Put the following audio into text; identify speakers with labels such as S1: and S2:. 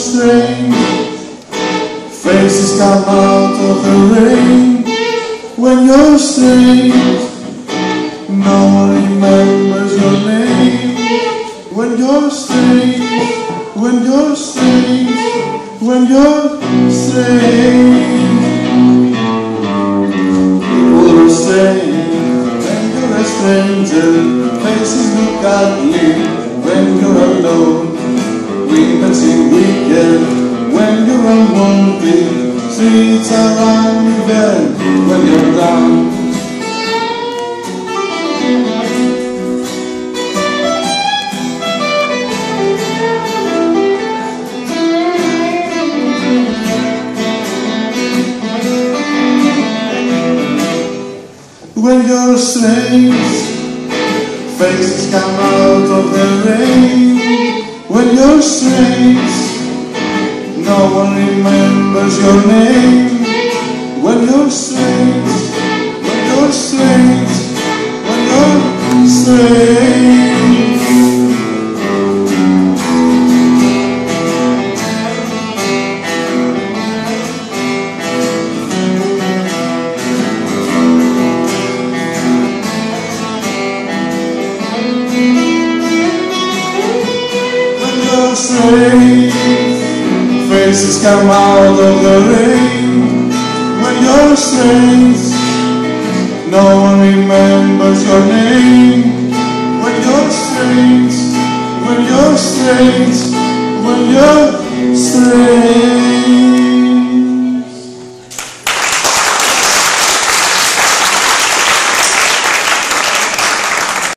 S1: strange Faces come out of the rain. When you're strange No one remembers your name. When you're strange When you're strange When you're strange You're strange When you're a stranger Faces look at Streets are uneven when you're down. When you're strange, faces come out of the rain. When you're strange, no one remembers your name. When you're strange, when you're strange, when you're strange. When you're strange, faces come out of the rain. When you're strange, no one remembers your name. When you're strange, when you're strange, when you're strange.